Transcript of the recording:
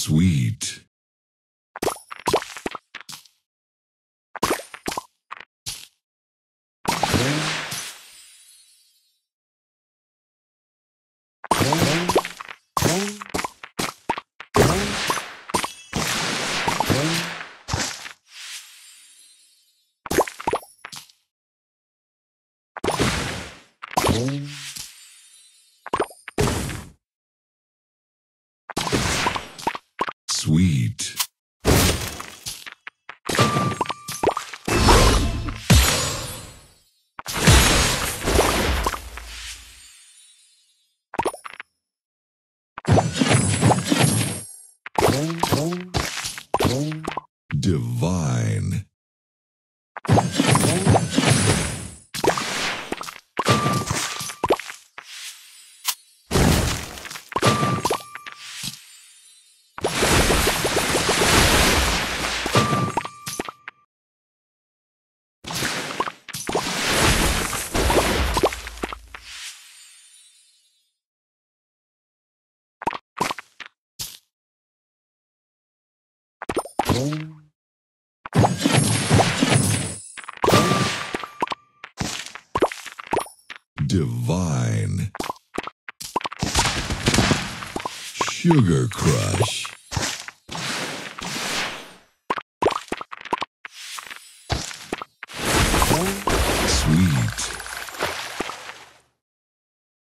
Sweet. Sweet. Divine. Divine. Sugar Crush. Sweet.